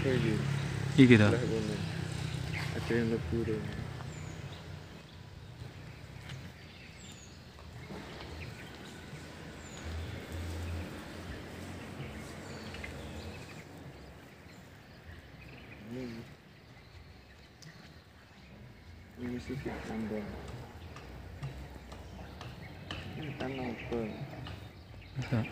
Iki. Iki Ada yang lebih. Ini ini sih tambah. Ini tanah apa? Nah.